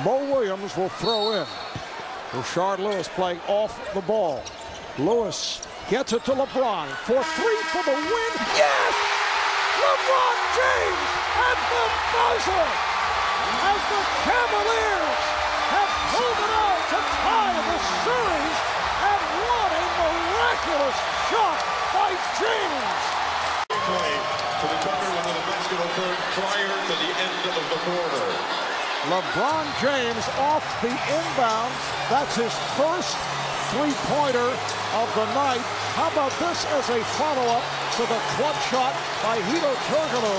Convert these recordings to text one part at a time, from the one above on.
Mo Williams will throw in. Rashard Lewis playing off the ball. Lewis gets it to LeBron for three for the win. Yes! LeBron James at the buzzer as the Cavaliers have pulled it out to tie the series and what a miraculous shot by James. Play to the cover when the basket occurred prior to the end of the quarter. LeBron James off the inbound. That's his first three-pointer of the night. How about this as a follow-up to the clutch shot by Hedo Turkoglu?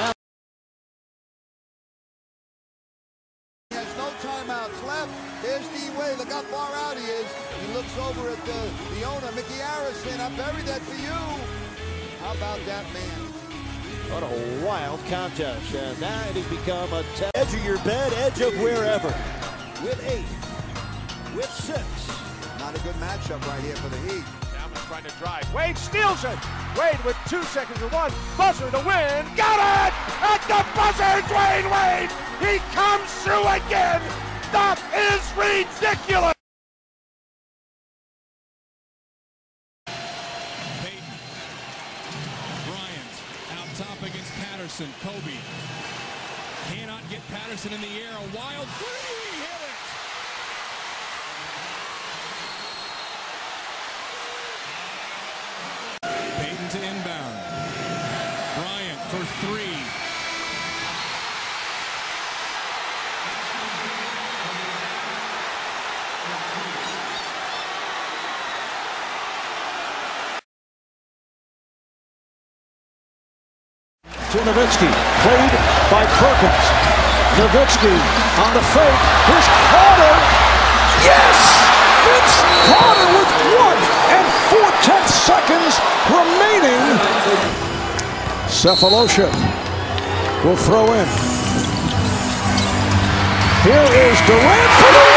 And has no timeouts left. There's D Wade. Look how far out he is. He looks over at the, the owner, Micky Arison. I buried that for you. How about that man? What a wild contest. And now it has become a te- edge of your bed, edge of wherever. With eight, with six. Not a good matchup right here for the Heat. Allen's trying to drive. Wade steals it. Wade with two seconds to one. Buzzer to win. Got it! At the buzzer, Dwyane Wade! He comes through again! That is ridiculous! Patterson in the air. A wild three. Hit it. Peyton to inbound. Bryant for three. to Nowitzki, played by Perkins. Nowitzki on the fake. Here's Carter. Yes! Vince Carter with one and four tenths seconds remaining. Sefolosha will throw in. Here is Durant for the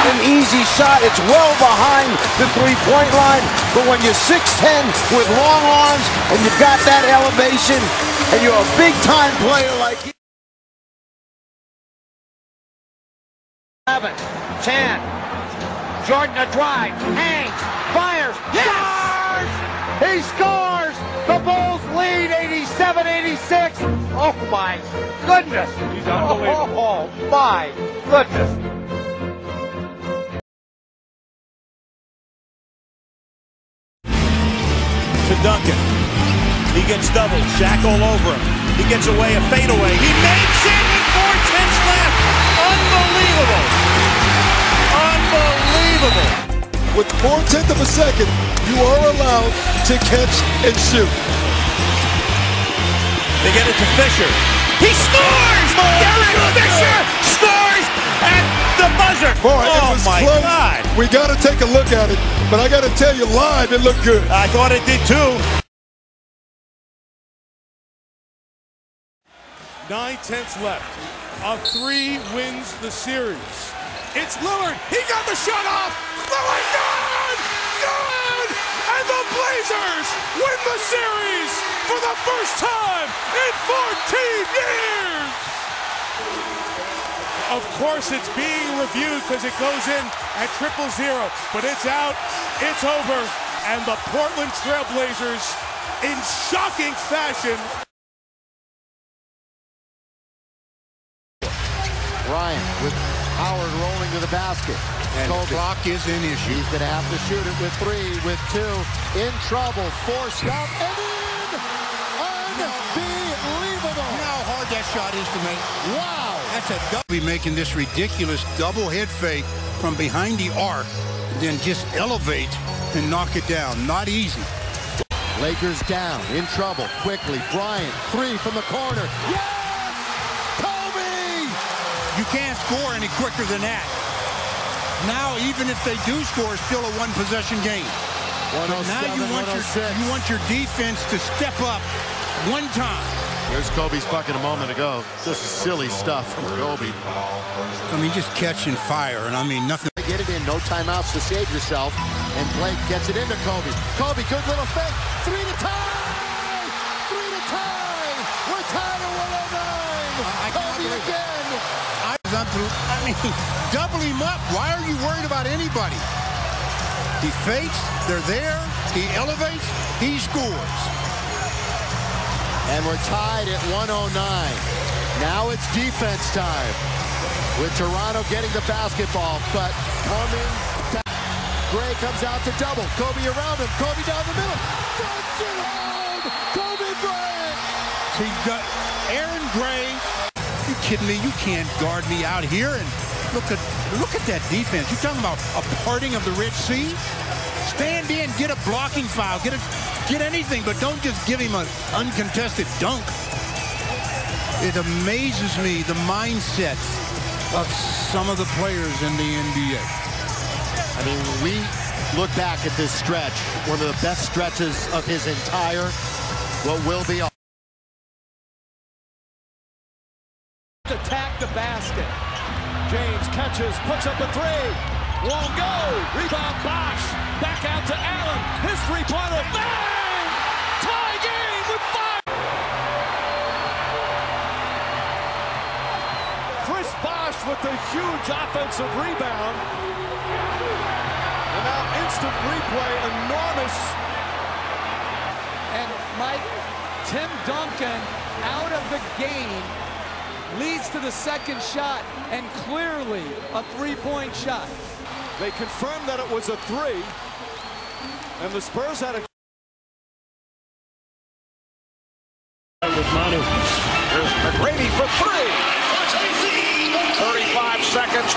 won it! An easy shot. It's well behind the three-point line. But when you're 6'10 with long arms and you've got that elevation and you're a big-time player like you. 11, 10. Jordan a drive. Hangs. Fires. Scores! He scores! The Bulls lead 87-86. Oh my goodness! He's unbelievable. Oh my goodness! Duncan. He gets doubled. Shaq all over him. He gets away a fadeaway. He makes it with four tenths left. Unbelievable. Unbelievable. With four tenths of a second, you are allowed to catch and shoot. They get it to Fisher. He scores! Derek Fisher scores at the buzzer. Boy, it oh was my close. God. We got to take a look at it, but I got to tell you, live, it looked good. I thought it did too. Nine tenths left. A three wins the series. It's Lillard. He got the shot off. Lillard, good! Good! And the Blazers win the series for the first time in 14 years! Of course, it's being reviewed because it goes in at triple zero, but it's out, it's over, and the Portland Trailblazers, in shocking fashion, Ryan with Howard rolling to the basket. And Kobe. clock is an issue. He's going to have to shoot it with three, with two. In trouble. Forced up and in. Unbelievable. You know how hard that shot is to make? Wow. That's a double. Be making this ridiculous double head fake from behind the arc, then just elevate and knock it down. Not easy. Lakers down. In trouble. Quickly. Bryant. Three from the corner. Yes! Kobe! You can't score any quicker than that. Now, even if they do score, it's still a one-possession game. But now you want your you want your defense to step up one time. There's Kobe's bucket a moment ago. Just silly stuff from Kobe. I mean, just catching fire, and I mean nothing. Get it in, no timeouts to save yourself. And Blake gets it into Kobe. Kobe, good little fake. Three to tie! Three to tie! We're tied! at oh I Kobe again. I, I'm through. I mean, double him up. Why are you worried about anybody? He fakes. They're there. He elevates. He scores. And we're tied at 109. Now it's defense time. With Toronto getting the basketball, but coming back. Gray comes out to double. Kobe around him. Kobe down the middle. Puts it home. Kobe Bryant. See, got Aaron Gray. You kidding me? You can't guard me out here. And look at look at that defense. You're talking about a parting of the Red Sea. Stand in, get a blocking foul, get a get anything, but don't just give him an uncontested dunk. It amazes me the mindset of some of the players in the NBA. I mean, we look back at this stretch, one of the best stretches of his entire, what will be. Attack the basket. James catches, puts up a three. Won't go. Rebound Bosh. Back out to Allen. His three-pointer. Bang! A huge offensive rebound. And now instant replay, enormous. And Mike, Tim Duncan out of the game leads to the second shot and clearly a three-point shot. They confirmed that it was a three. And the Spurs had a with Manu.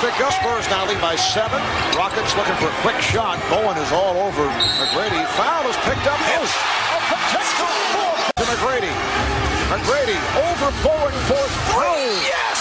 To go. Spurs now lead by seven. Rockets looking for a quick shot. Bowen is all over McGrady. Foul is picked up. Yes. Oh, a potential four to McGrady. McGrady over Bowen for three.